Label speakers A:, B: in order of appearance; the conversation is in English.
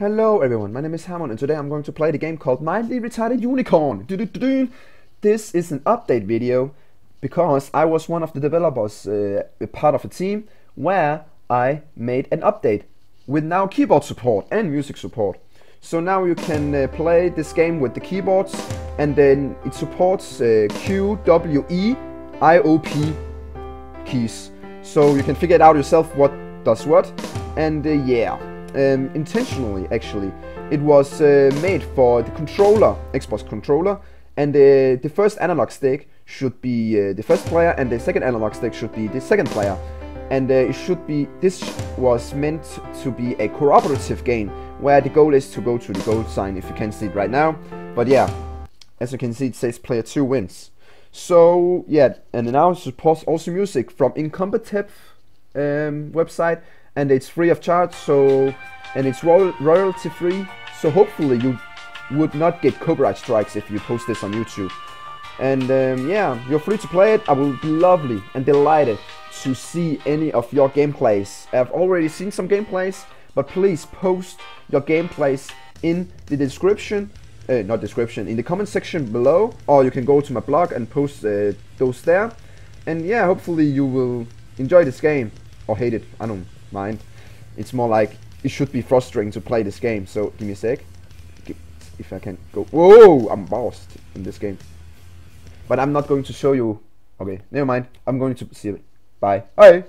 A: Hello everyone, my name is Hamun and today I'm going to play the game called Mildly Retarded Unicorn. This is an update video because I was one of the developers, uh, part of a team where I made an update with now keyboard support and music support. So now you can uh, play this game with the keyboards and then it supports uh, Q, W, E, I, O, P keys. So you can figure it out yourself what does what and uh, yeah um, intentionally actually. It was uh, made for the controller, Xbox controller, and uh, the first analog stick should be uh, the first player, and the second analog stick should be the second player. And uh, it should be this was meant to be a cooperative game where the goal is to go to the gold sign. If you can see it right now, but yeah, as you can see, it says player two wins. So yeah, and now supports also music from Incompetech um, website and it's free of charge so and it's royalty free so hopefully you would not get copyright strikes if you post this on YouTube. And um, yeah you're free to play it. I will be lovely and delighted to see any of your gameplays. I've already seen some gameplays but please post your gameplays in the description uh, not description in the comment section below or you can go to my blog and post uh, those there. And yeah hopefully you will enjoy this game or hate it I don't mind. It's more like it should be frustrating to play this game. So give me a sec. If I can go. Whoa! I'm bossed in this game. But I'm not going to show you. Okay, never mind. I'm going to see it. Bye. Bye.